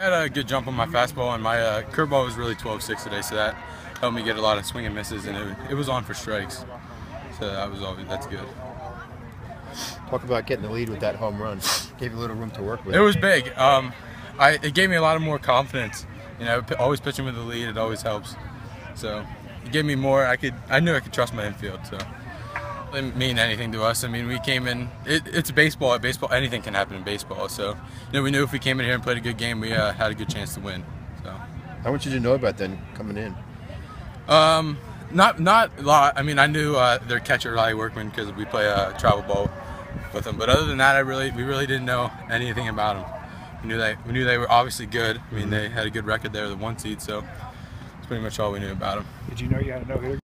I had a good jump on my fastball, and my uh, curveball was really 12-6 today, so that helped me get a lot of swing and misses, and it, it was on for strikes. So that was always that's good. Talk about getting the lead with that home run. Gave you a little room to work with. It was big. Um, I, it gave me a lot of more confidence. You know, always pitching with the lead, it always helps. So it gave me more. I could, I knew I could trust my infield. So didn't mean anything to us. I mean, we came in. It, it's baseball. At baseball, anything can happen in baseball. So you know, we knew if we came in here and played a good game, we uh, had a good chance to win. So. How much did you know about then coming in? Um, not not a lot. I mean, I knew uh, their catcher Riley Workman because we play a travel ball with them. But other than that, I really we really didn't know anything about them. We knew they we knew they were obviously good. I mean, they had a good record there, the one seed. So that's pretty much all we knew about them. Did you know you had a no hitter?